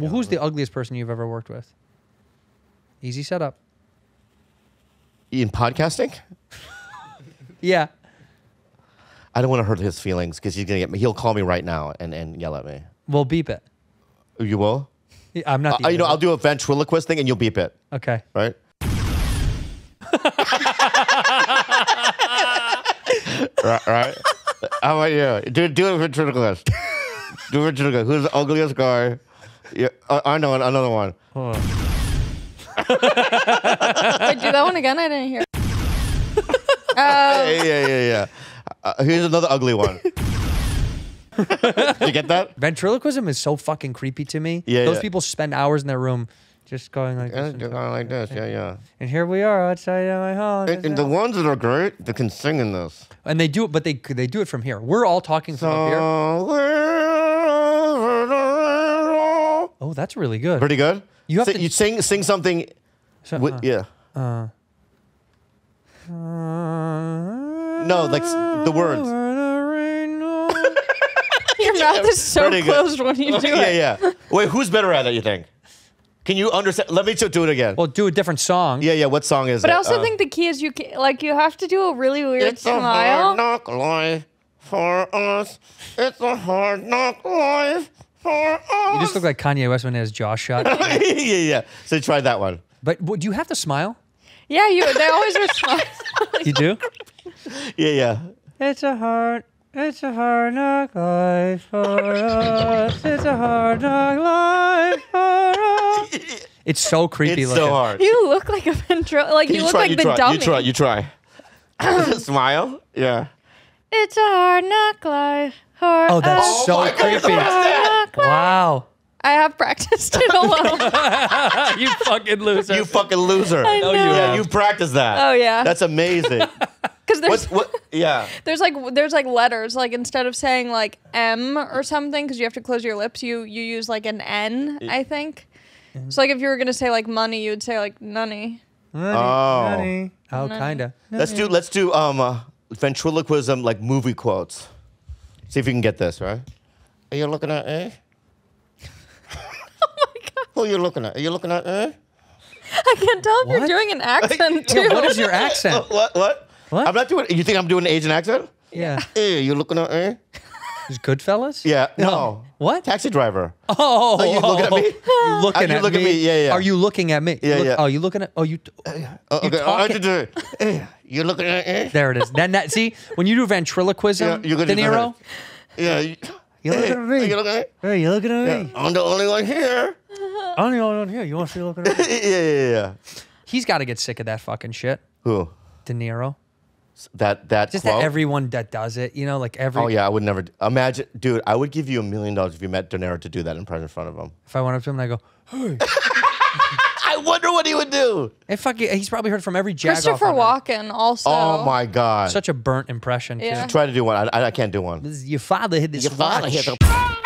Well, who's the ugliest person you've ever worked with? Easy setup. In podcasting, Yeah. I don't want to hurt his feelings because he's gonna get me. He'll call me right now and, and yell at me. We'll beep it. You will? Yeah, I'm not. Uh, the you know. I'll do a ventriloquist thing and you'll beep it, Okay. right? right, right. How about you? Do do a ventriloquist. do a ventriloquist. Who's the ugliest guy? Yeah, I, I know another one. Hold on. Wait, do that one again. I didn't hear. Oh, Yeah, yeah, yeah, yeah. Uh, here's another ugly one. Did you get that? Ventriloquism is so fucking creepy to me. Yeah, Those yeah. people spend hours in their room just going like Yeah, this. they're And, going like this. Yeah, yeah. and here we are outside of my home. And, and the ones that are great, they can sing in this. And they do it, but they they do it from here. We're all talking from up here. Oh, that's really good. Pretty good. You have Sing- to- you sing sing something. So- With, uh, yeah. No, like s- the words. your mouth is so pretty good. closed when you do yeah, it. yeah. Wait, who's better at it? You think? Can you understand? Let me just do it again. Well, do a different song. yeah, yeah. What song is But it? I also Uh, think the key is you ca- like you have to do a really weird it's a hard smile. knock life for us. It's a hard knock life for us. You just look like Kanye West when he has jaw shot. yeah, yeah, yeah. So try that one. but do you have to smile? Yeah, you. They always are smiling. You do. Yeah, yeah. It's a hard, it's a hard knock life for us. It's a hard knock life for us. It's so creepy It's looking. so hard. you look like a ventro. Like Can you, look try, like you the try, dummy. You try. You try. Smile. Yeah. It's a hard knock life for Oh, that's us. so oh my God, creepy. Knock life. Wow. I have practiced it a little. you fucking loser. You fucking loser. I know. you Yeah, you practiced that. Oh, yeah. That's amazing. Because there's what? Yeah. there's like there's like letters like instead of saying like M or something because you have to close your lips you you use like an N I think. So like if you were gonna say like money you would say like nunny. Oh. Oh, kinda. Let's do let's do um uh, ventriloquism like movie quotes. See if you can get this right. Are you looking at eh? Oh my god! Who are you looking at? Are you looking at eh? I can't tell if What? you're doing an accent too. Yeah, what is your accent? What? What? What? I'm not doing. You think I'm doing an Asian accent? Yeah. Eh? You looking at eh? Is Goodfellas? Yeah. No. What? Taxi driver. Oh, Are you looking at me? You looking Are you at looking me? at me? Yeah, yeah. Are you looking at me? Yeah, Look- yeah. Oh, you looking at? Oh, you. Uh, You okay. Talking- have to do it. Eh? You looking at eh? There it is. Then that see when you do ventriloquism, Yeah, you're De Niro. Yeah. You, You looking eh, at me? You looking at? Hey, you looking at Yeah, me? I'm the only one here. I'm the only one here. You want to see looking at me? yeah, yeah, yeah. He's got to get sick of that fucking shit. Who? De Niro. That that Just quote? that everyone that does it, you know, like every. Oh yeah, I would never d- imagine, dude. I would give you a million dollars if you met De Niro to do that impression in front of him. If I went up to him and I go, I wonder what he would do. hey, fuck it. He's probably heard from every jag. Christopher Walken also. Oh my god! Such a burnt impression. Yeah. Too. Try to do one. I, I, I can't do one. This is your father hit this Your father watch. hit the-